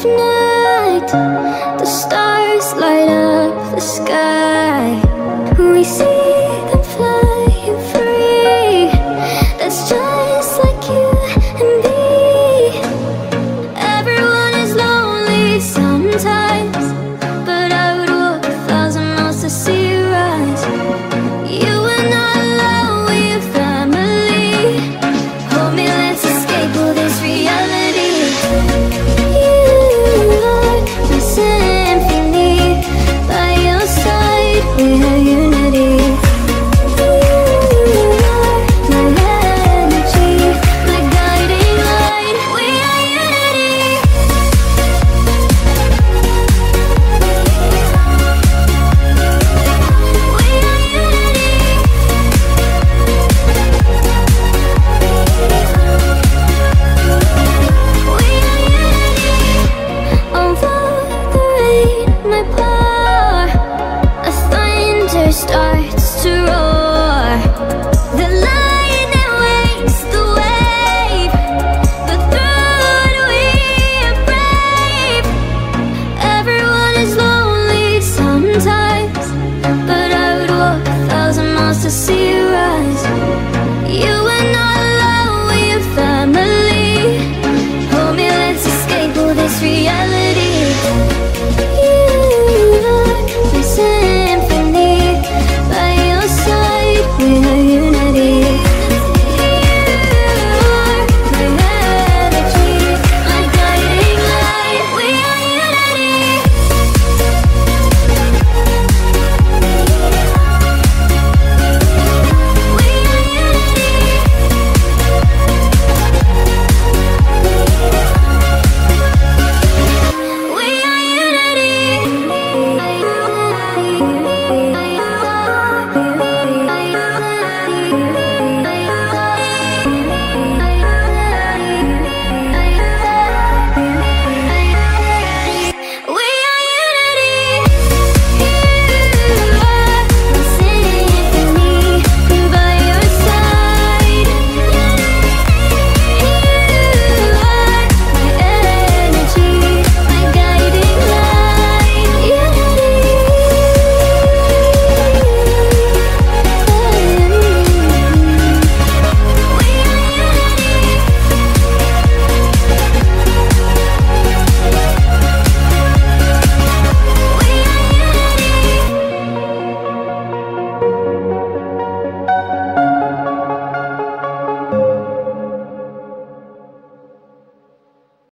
connect The stars light up the sky. We see apart A thunder starts to roll.